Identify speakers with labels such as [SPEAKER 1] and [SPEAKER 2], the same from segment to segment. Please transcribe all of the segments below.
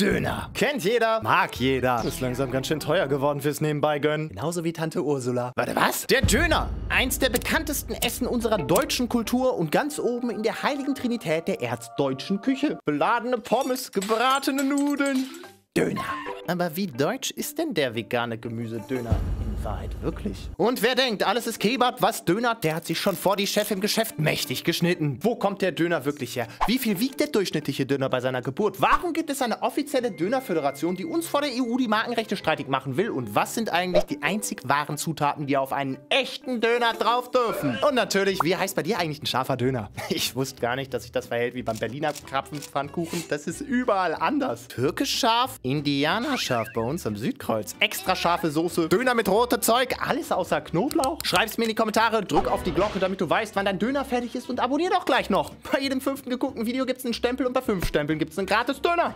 [SPEAKER 1] Döner. Kennt jeder, mag jeder. Ist langsam ganz schön teuer geworden fürs Nebenbei gönnen. Genauso wie Tante Ursula. Warte, was? Der Döner. Eins der bekanntesten Essen unserer deutschen Kultur und ganz oben in der heiligen Trinität der erzdeutschen Küche. Beladene Pommes, gebratene Nudeln. Döner. Aber wie deutsch ist denn der vegane Gemüsedöner? Wahrheit wirklich. Und wer denkt, alles ist Kebab, was Döner, der hat sich schon vor die Chef im Geschäft mächtig geschnitten. Wo kommt der Döner wirklich her? Wie viel wiegt der durchschnittliche Döner bei seiner Geburt? Warum gibt es eine offizielle Dönerföderation, die uns vor der EU die Markenrechte streitig machen will? Und was sind eigentlich die einzig wahren Zutaten, die auf einen echten Döner drauf dürfen? Und natürlich, wie heißt bei dir eigentlich ein scharfer Döner? Ich wusste gar nicht, dass sich das verhält wie beim Berliner Krapfenpfannkuchen. Das ist überall anders. Türkisch scharf, Indianer scharf bei uns am Südkreuz. Extra scharfe Soße, Döner mit roter Zeug, alles außer Knoblauch? Schreib's mir in die Kommentare, drück auf die Glocke, damit du weißt, wann dein Döner fertig ist und abonnier doch gleich noch. Bei jedem fünften geguckten Video gibt's einen Stempel und bei fünf Stempeln gibt's einen gratis Döner.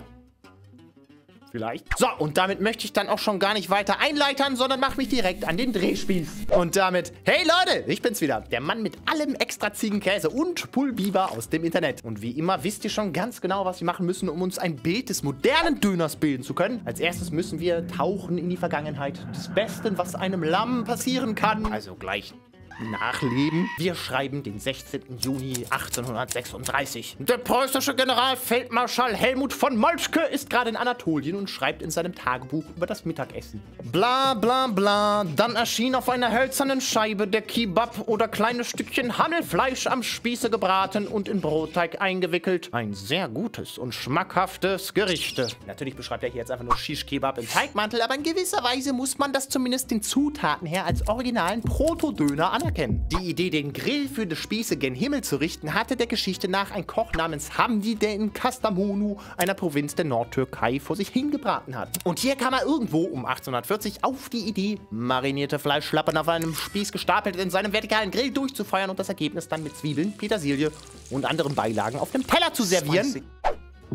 [SPEAKER 1] Vielleicht. So, und damit möchte ich dann auch schon gar nicht weiter einleitern, sondern mache mich direkt an den Drehspieß. Und damit, hey Leute, ich bin's wieder, der Mann mit allem extra Ziegenkäse und Pulbiber aus dem Internet. Und wie immer wisst ihr schon ganz genau, was wir machen müssen, um uns ein Bild des modernen Döners bilden zu können. Als erstes müssen wir tauchen in die Vergangenheit des Besten, was einem Lamm passieren kann. Also gleich nachleben. Wir schreiben den 16. Juni 1836. Der preußische Generalfeldmarschall Helmut von Moltke ist gerade in Anatolien und schreibt in seinem Tagebuch über das Mittagessen. Bla bla bla, dann erschien auf einer hölzernen Scheibe der Kebab oder kleine Stückchen Hammelfleisch am Spieße gebraten und in Brotteig eingewickelt. Ein sehr gutes und schmackhaftes Gerichte. Natürlich beschreibt er hier jetzt einfach nur Shish Kebab im Teigmantel, aber in gewisser Weise muss man das zumindest den Zutaten her als originalen Protodöner anerkennen anerkennen. Die Idee, den Grill für die Spieße gen Himmel zu richten, hatte der Geschichte nach ein Koch namens Hamdi, der in Kastamonu, einer Provinz der Nordtürkei, vor sich hingebraten hat. Und hier kam er irgendwo um 1840 auf die Idee, marinierte Fleischschlappen auf einem Spieß gestapelt in seinem vertikalen Grill durchzufeuern und das Ergebnis dann mit Zwiebeln, Petersilie und anderen Beilagen auf dem Teller zu servieren.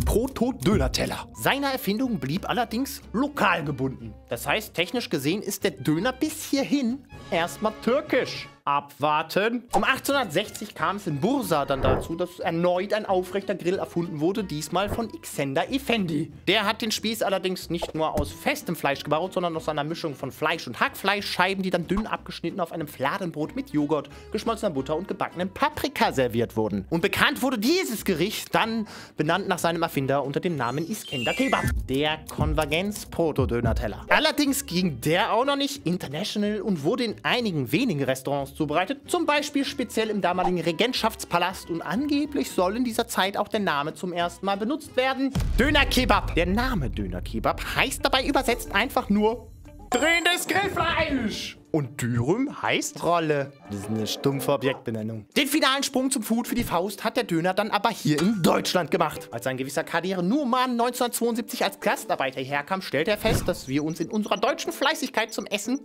[SPEAKER 1] Proto-Döner-Teller. Seine Erfindung blieb allerdings lokal gebunden. Das heißt, technisch gesehen ist der Döner bis hierhin erstmal türkisch abwarten. Um 1860 kam es in Bursa dann dazu, dass erneut ein aufrechter Grill erfunden wurde, diesmal von Xander Effendi. Der hat den Spieß allerdings nicht nur aus festem Fleisch gebaut, sondern aus einer Mischung von Fleisch und Hackfleischscheiben, die dann dünn abgeschnitten auf einem Fladenbrot mit Joghurt, geschmolzener Butter und gebackenem Paprika serviert wurden. Und bekannt wurde dieses Gericht dann benannt nach seinem Erfinder unter dem Namen Iskender Kebab, der Konvergenz-Proto-Döner-Teller. Allerdings ging der auch noch nicht international und wurde in einigen wenigen Restaurants zubereitet, zum Beispiel speziell im damaligen Regentschaftspalast und angeblich soll in dieser Zeit auch der Name zum ersten Mal benutzt werden. Döner Kebab. Der Name Döner Kebab heißt dabei übersetzt einfach nur drehendes Grillfleisch. Und Dürüm heißt Rolle. Das ist eine stumpfe Objektbenennung. Den finalen Sprung zum Food für die Faust hat der Döner dann aber hier in Deutschland gemacht. Als ein gewisser Karriere Nurman 1972 als Gastarbeiter herkam, stellte er fest, dass wir uns in unserer deutschen Fleißigkeit zum Essen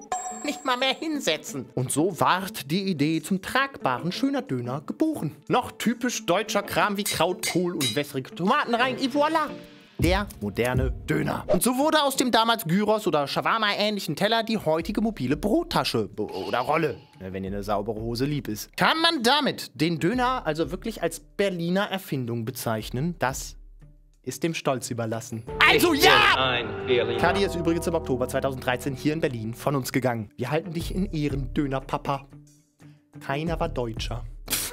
[SPEAKER 1] nicht mal mehr hinsetzen. Und so ward die Idee zum tragbaren schöner Döner geboren. Noch typisch deutscher Kram wie Kraut, Kohl und wässrige Tomaten rein, et voilà der moderne Döner. Und so wurde aus dem damals Gyros oder Shawarma-ähnlichen Teller die heutige mobile Brottasche oder Rolle, ne, wenn ihr eine saubere Hose lieb ist. Kann man damit den Döner also wirklich als Berliner Erfindung bezeichnen? Das ist dem Stolz überlassen. Also ja! Kadi ist übrigens im Oktober 2013 hier in Berlin von uns gegangen. Wir halten dich in Ehren, Döner Papa. Keiner war Deutscher.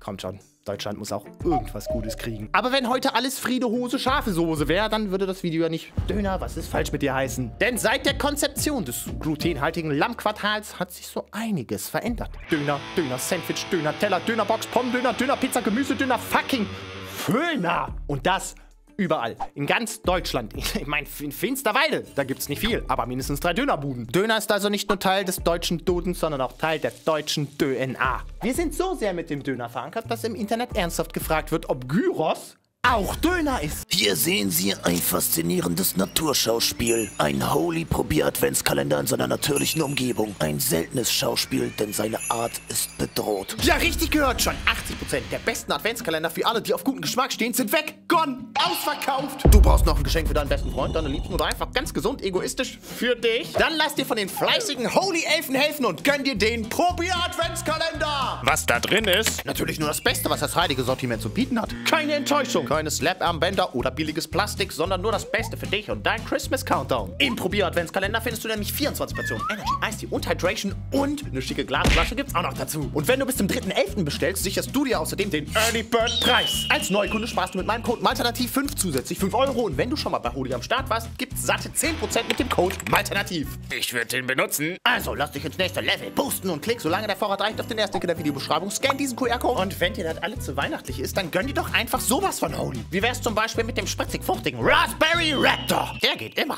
[SPEAKER 1] Kommt schon. Deutschland muss auch irgendwas Gutes kriegen. Aber wenn heute alles Friede, Hose, scharfe Soße wäre, dann würde das Video ja nicht Döner, was ist falsch mit dir heißen. Denn seit der Konzeption des glutenhaltigen Lammquartals hat sich so einiges verändert. Döner, Döner, Sandwich, Döner, Teller, Dönerbox, Pommes, Döner, Döner, Pizza, Gemüse, Döner, fucking Föhner. Und das Überall. In ganz Deutschland. Ich meine, in Finsterwalde, da gibt es nicht viel, aber mindestens drei Dönerbuden. Döner ist also nicht nur Teil des deutschen Dudens, sondern auch Teil der deutschen DNA. Wir sind so sehr mit dem Döner verankert, dass im Internet ernsthaft gefragt wird, ob Gyros auch Döner ist.
[SPEAKER 2] Hier sehen Sie ein faszinierendes Naturschauspiel. Ein Holy Probier Adventskalender in seiner natürlichen Umgebung. Ein seltenes Schauspiel, denn seine Art ist bedroht.
[SPEAKER 1] Ja, richtig gehört schon. 80% der besten Adventskalender für alle, die auf guten Geschmack stehen, sind weg. Gone. Ausverkauft. Du brauchst noch ein Geschenk für deinen besten Freund, deine Liebsten oder einfach ganz gesund, egoistisch für dich. Dann lass dir von den fleißigen Holy Elfen helfen und gönn dir den Probier Adventskalender.
[SPEAKER 3] Was da drin ist?
[SPEAKER 1] Natürlich nur das Beste, was das heilige Sortiment zu bieten hat. Keine Enttäuschung keine Slap-Armbänder oder billiges Plastik, sondern nur das Beste für dich und dein Christmas Countdown. Im Probier-Adventskalender findest du nämlich 24 Portionen Energy, Ice Tea und Hydration und eine schicke Glasflasche gibt's auch noch dazu. Und wenn du bis zum 3.11. bestellst, sicherst du dir außerdem den Early Bird Preis. Als Neukunde sparst du mit meinem Code Malternativ 5 zusätzlich 5 Euro und wenn du schon mal bei Holy am Start warst, gibt's satte 10% mit dem Code Malternativ. Ich würde den benutzen. Also lass dich ins nächste Level boosten und klick, solange der Vorrat reicht, auf den ersten Link in der Videobeschreibung. Scan diesen QR-Code und wenn dir das alle zu weihnachtlich ist, dann gönn dir doch einfach sowas von Holy. Wie wär's zum Beispiel mit dem spritzig-fruchtigen Raspberry Raptor? Der geht immer.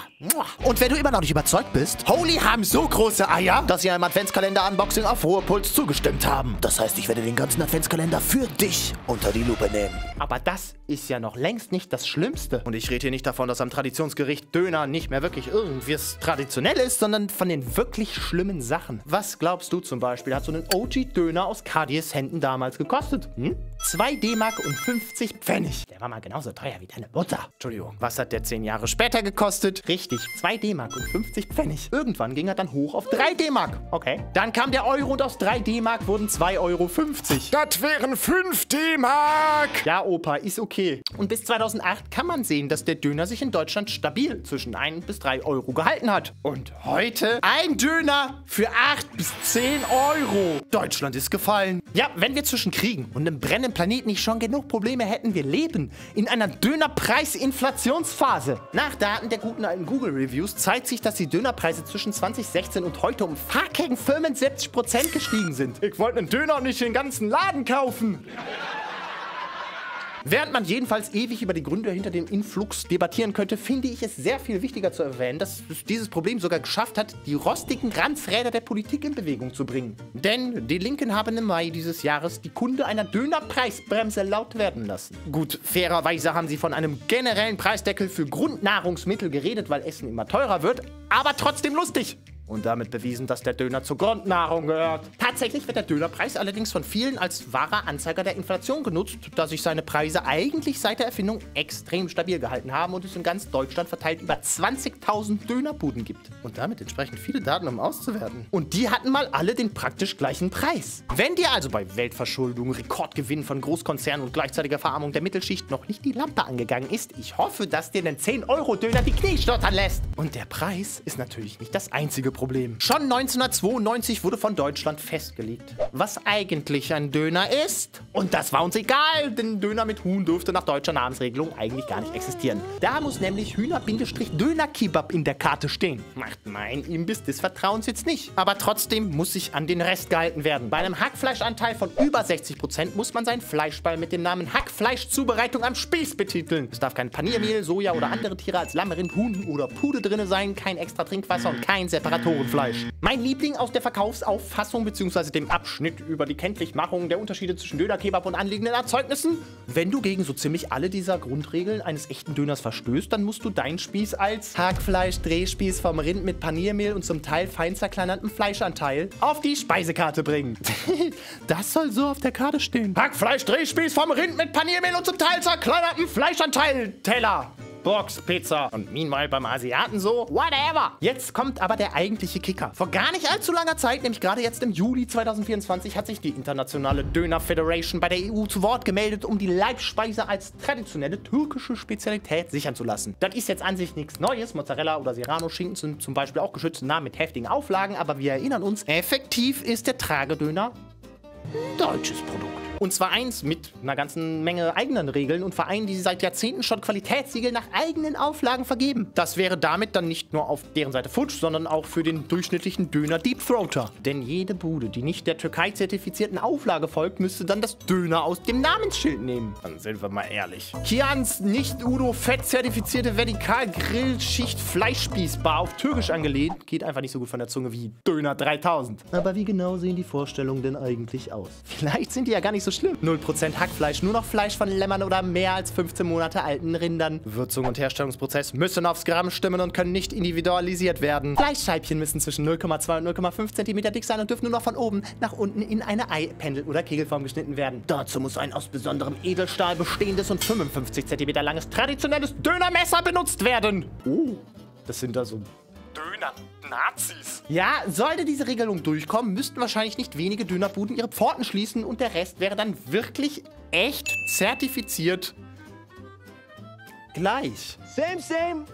[SPEAKER 1] Und wenn du immer noch nicht überzeugt bist, Holy haben so große Eier, dass sie einem Adventskalender-Unboxing auf hohe Puls zugestimmt haben.
[SPEAKER 2] Das heißt, ich werde den ganzen Adventskalender für dich unter die Lupe nehmen.
[SPEAKER 1] Aber das ist ja noch längst nicht das Schlimmste. Und ich rede hier nicht davon, dass am Traditionsgericht Döner nicht mehr wirklich irgendwas traditionell ist, sondern von den wirklich schlimmen Sachen. Was glaubst du zum Beispiel, hat so ein OG-Döner aus Kadies Händen damals gekostet? Hm? 2 D-Mark und 50 Pfennig. Der war mal genauso teuer wie deine Mutter. Entschuldigung. Was hat der 10 Jahre später gekostet? Richtig, 2 D-Mark und 50 Pfennig. Irgendwann ging er dann hoch auf 3 D-Mark. Okay. Dann kam der Euro und aus 3 D-Mark wurden 2,50 Euro.
[SPEAKER 3] Das wären 5 D-Mark.
[SPEAKER 1] Ja, Opa, ist okay. Und bis 2008 kann man sehen, dass der Döner sich in Deutschland stabil zwischen 1 bis 3 Euro gehalten hat. Und heute ein Döner für 8 bis 10 Euro. Deutschland ist gefallen. Ja, wenn wir zwischen Kriegen und einem brennenden Planeten nicht schon genug Probleme hätten, wir leben in einer Dönerpreis-Inflationsphase. Nach Daten der guten alten Google-Reviews zeigt sich, dass die Dönerpreise zwischen 2016 und heute um fucking 75% gestiegen sind.
[SPEAKER 3] Ich wollte einen Döner und nicht den ganzen Laden kaufen.
[SPEAKER 1] Während man jedenfalls ewig über die Gründe hinter dem Influx debattieren könnte, finde ich es sehr viel wichtiger zu erwähnen, dass es dieses Problem sogar geschafft hat, die rostigen Ranzräder der Politik in Bewegung zu bringen. Denn die Linken haben im Mai dieses Jahres die Kunde einer Dönerpreisbremse laut werden lassen. Gut, fairerweise haben sie von einem generellen Preisdeckel für Grundnahrungsmittel geredet, weil Essen immer teurer wird, aber trotzdem lustig und damit bewiesen, dass der Döner zur Grundnahrung gehört. Tatsächlich wird der Dönerpreis allerdings von vielen als wahrer Anzeiger der Inflation genutzt, da sich seine Preise eigentlich seit der Erfindung extrem stabil gehalten haben und es in ganz Deutschland verteilt über 20.000 Dönerbuden gibt. Und damit entsprechend viele Daten, um auszuwerten. Und die hatten mal alle den praktisch gleichen Preis. Wenn dir also bei Weltverschuldung, Rekordgewinn von Großkonzernen und gleichzeitiger Verarmung der Mittelschicht noch nicht die Lampe angegangen ist, ich hoffe, dass dir den 10-Euro-Döner die Knie stottern lässt. Und der Preis ist natürlich nicht das einzige Problem. Schon 1992 wurde von Deutschland festgelegt, was eigentlich ein Döner ist. Und das war uns egal, denn Döner mit Huhn dürfte nach deutscher Namensregelung eigentlich gar nicht existieren. Da muss nämlich Hühner-Döner-Kebab in der Karte stehen. Macht mein Imbiss des Vertrauens jetzt nicht. Aber trotzdem muss sich an den Rest gehalten werden. Bei einem Hackfleischanteil von über 60% muss man seinen Fleischball mit dem Namen Hackfleischzubereitung am Spieß betiteln. Es darf kein Paniermehl, Soja oder andere Tiere als Lamm, Huhn oder Pude drin sein, kein extra Trinkwasser und kein Separatorenfleisch. Mein Liebling aus der Verkaufsauffassung bzw. dem Abschnitt über die Kenntlichmachung der Unterschiede zwischen Dönerkebab und anliegenden Erzeugnissen. Wenn du gegen so ziemlich alle dieser Grundregeln eines echten Döners verstößt, dann musst du deinen Spieß als Hackfleisch-Drehspieß vom Rind mit Paniermehl und zum Teil fein zerkleinertem Fleischanteil auf die Speisekarte bringen. das soll so auf der Karte stehen. Hackfleisch-Drehspieß vom Rind mit Paniermehl und zum Teil zerkleinertem Fleischanteil. Teller. Box, Pizza und meanwhile beim Asiaten so, whatever. Jetzt kommt aber der eigentliche Kicker. Vor gar nicht allzu langer Zeit, nämlich gerade jetzt im Juli 2024, hat sich die internationale Döner Federation bei der EU zu Wort gemeldet, um die Leibspeise als traditionelle türkische Spezialität sichern zu lassen. Das ist jetzt an sich nichts Neues. Mozzarella oder Serrano-Schinken sind zum Beispiel auch geschützte Namen mit heftigen Auflagen, aber wir erinnern uns, effektiv ist der Tragedöner ein deutsches Produkt. Und zwar eins mit einer ganzen Menge eigenen Regeln und Vereinen, die seit Jahrzehnten schon Qualitätssiegel nach eigenen Auflagen vergeben. Das wäre damit dann nicht nur auf deren Seite futsch, sondern auch für den durchschnittlichen Döner Deep Throater. Denn jede Bude, die nicht der Türkei-zertifizierten Auflage folgt, müsste dann das Döner aus dem Namensschild nehmen. Dann sind wir mal ehrlich. Kians nicht Udo Fett zertifizierte Vertikal-Grillschicht Fleischspießbar auf Türkisch angelehnt, geht einfach nicht so gut von der Zunge wie Döner 3000. Aber wie genau sehen die Vorstellungen denn eigentlich aus? Vielleicht sind die ja gar nicht so schlimm. 0% Hackfleisch, nur noch Fleisch von Lämmern oder mehr als 15 Monate alten Rindern. Würzung und Herstellungsprozess müssen aufs Gramm stimmen und können nicht individualisiert werden. Fleischscheibchen müssen zwischen 0,2 und 0,5 cm dick sein und dürfen nur noch von oben nach unten in eine Ei-, Pendel- oder Kegelform geschnitten werden. Dazu muss ein aus besonderem Edelstahl bestehendes und 55 cm langes traditionelles Dönermesser benutzt werden. Oh, das sind da so Döner-Nazis. Ja, sollte diese Regelung durchkommen, müssten wahrscheinlich nicht wenige Dönerbuden ihre Pforten schließen und der Rest wäre dann wirklich echt zertifiziert gleich.
[SPEAKER 4] Same, same,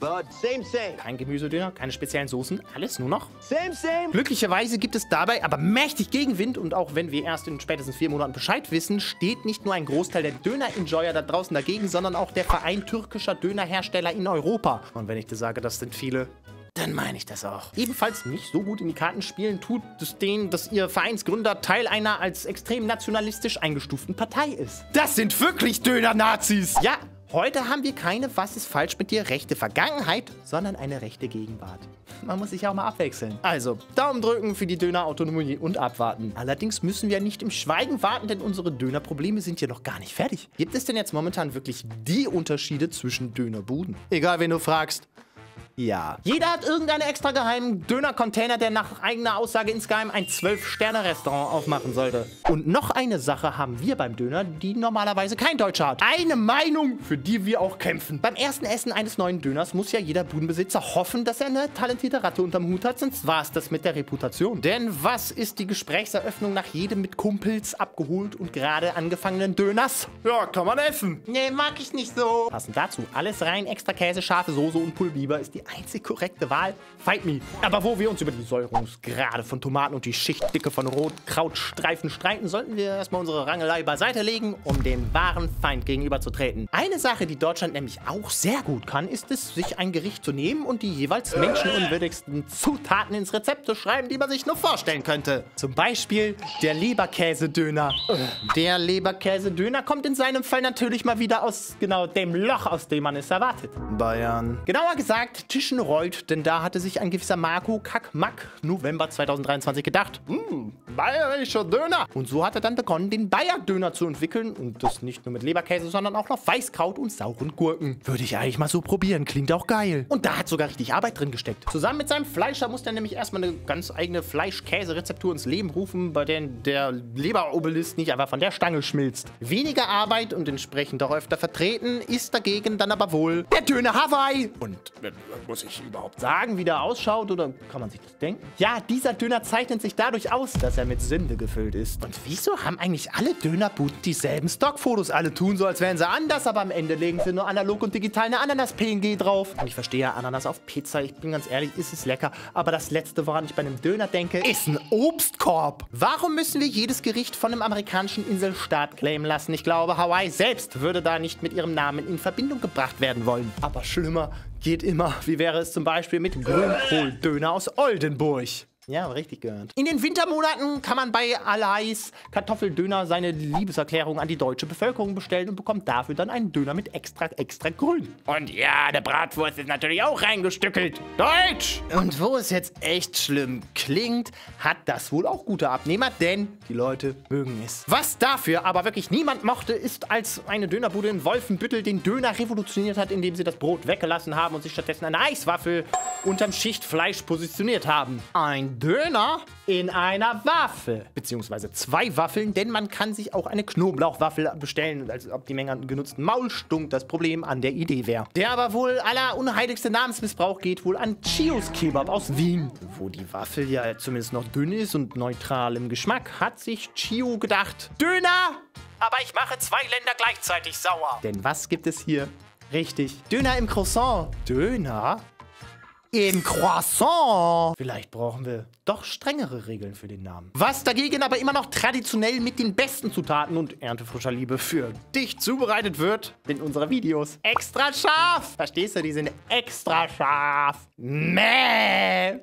[SPEAKER 4] but same, same.
[SPEAKER 1] Kein Gemüsedöner, keine speziellen Soßen, alles nur noch.
[SPEAKER 4] Same, same.
[SPEAKER 1] Glücklicherweise gibt es dabei aber mächtig Gegenwind und auch wenn wir erst in spätestens vier Monaten Bescheid wissen, steht nicht nur ein Großteil der Döner-Enjoyer da draußen dagegen, sondern auch der Verein türkischer Dönerhersteller in Europa. Und wenn ich dir sage, das sind viele, dann meine ich das auch. Ebenfalls nicht so gut in die Karten spielen tut es denen, dass ihr Vereinsgründer Teil einer als extrem nationalistisch eingestuften Partei ist. Das sind wirklich Döner-Nazis! Ja, heute haben wir keine Was ist falsch mit dir rechte Vergangenheit, sondern eine rechte Gegenwart. Man muss sich auch mal abwechseln. Also, Daumen drücken für die Dönerautonomie und abwarten. Allerdings müssen wir nicht im Schweigen warten, denn unsere Dönerprobleme sind ja noch gar nicht fertig. Gibt es denn jetzt momentan wirklich die Unterschiede zwischen Dönerbuden? Egal, wen du fragst. Ja. Jeder hat irgendeinen extra geheimen Döner-Container, der nach eigener Aussage insgeheim ein 12-Sterne-Restaurant aufmachen sollte. Und noch eine Sache haben wir beim Döner, die normalerweise kein Deutscher hat. Eine Meinung, für die wir auch kämpfen. Beim ersten Essen eines neuen Döners muss ja jeder Budenbesitzer hoffen, dass er eine talentierte Ratte unterm Hut hat, sonst war es das mit der Reputation. Denn was ist die Gesprächseröffnung nach jedem mit Kumpels abgeholt und gerade angefangenen Döners? Ja, kann man essen. Nee, mag ich nicht so. Passend dazu, alles rein, extra Käse, scharfe Soße und Pulbiber ist die einzig korrekte Wahl. Fight me. Aber wo wir uns über die Säuerungsgrade von Tomaten und die Schichtdicke von Rotkrautstreifen streiten, sollten wir erstmal unsere Rangelei beiseite legen, um dem wahren Feind gegenüberzutreten. Eine Sache, die Deutschland nämlich auch sehr gut kann, ist es, sich ein Gericht zu nehmen und die jeweils menschenunwürdigsten Zutaten ins Rezept zu schreiben, die man sich nur vorstellen könnte. Zum Beispiel der Leberkäsedöner. Der Leberkäsedöner kommt in seinem Fall natürlich mal wieder aus genau dem Loch, aus dem man es erwartet. Bayern. Genauer gesagt, Tischenreuth, denn da hatte sich ein gewisser Marco Kackmack November 2023 gedacht, hm, bayerischer Döner. Und so hat er dann begonnen, den Bayer-Döner zu entwickeln und das nicht nur mit Leberkäse, sondern auch noch Weißkraut und sauren Gurken. Würde ich eigentlich mal so probieren, klingt auch geil. Und da hat sogar richtig Arbeit drin gesteckt. Zusammen mit seinem Fleischer muss er nämlich erstmal eine ganz eigene Fleisch-Käse-Rezeptur ins Leben rufen, bei der der Leberobelisk nicht einfach von der Stange schmilzt. Weniger Arbeit und entsprechend auch öfter vertreten ist dagegen dann aber wohl der Döner Hawaii. Und äh, muss ich überhaupt sagen, wie der ausschaut oder kann man sich das denken? Ja, dieser Döner zeichnet sich dadurch aus, dass er mit Sünde gefüllt ist. Und wieso haben eigentlich alle Dönerbuden dieselben Stockfotos? Alle tun so, als wären sie anders, aber am Ende legen sie nur analog und digital eine Ananas-PNG drauf. Und ich verstehe ja Ananas auf Pizza, ich bin ganz ehrlich, ist es lecker. Aber das Letzte, woran ich bei einem Döner denke, ist ein Obstkorb. Warum müssen wir jedes Gericht von einem amerikanischen Inselstaat claimen lassen? Ich glaube, Hawaii selbst würde da nicht mit ihrem Namen in Verbindung gebracht werden wollen. Aber schlimmer geht immer. Wie wäre es zum Beispiel mit Grünkohldöner aus Oldenburg? Ja, richtig gehört. In den Wintermonaten kann man bei Alais Kartoffeldöner seine Liebeserklärung an die deutsche Bevölkerung bestellen und bekommt dafür dann einen Döner mit extra, extra grün. Und ja, der Bratwurst ist natürlich auch reingestückelt. Deutsch! Und wo es jetzt echt schlimm klingt, hat das wohl auch gute Abnehmer, denn die Leute mögen es. Was dafür aber wirklich niemand mochte, ist, als eine Dönerbude in Wolfenbüttel den Döner revolutioniert hat, indem sie das Brot weggelassen haben und sich stattdessen eine Eiswaffel unterm Schichtfleisch positioniert haben. Ein Döner in einer Waffel. Beziehungsweise zwei Waffeln, denn man kann sich auch eine Knoblauchwaffel bestellen, als ob die Menge an genutzten Maulstunk das Problem an der Idee wäre. Der aber wohl aller unheiligste Namensmissbrauch geht wohl an Chios Kebab aus Wien. Wo die Waffel ja zumindest noch dünn ist und neutral im Geschmack, hat sich Chio gedacht, Döner, aber ich mache zwei Länder gleichzeitig sauer. Denn was gibt es hier? Richtig, Döner im Croissant. Döner? Im Croissant. Vielleicht brauchen wir doch strengere Regeln für den Namen. Was dagegen aber immer noch traditionell mit den besten Zutaten und erntefrischer Liebe für dich zubereitet wird, sind unsere Videos extra scharf. Verstehst du? Die sind extra scharf. Mäh.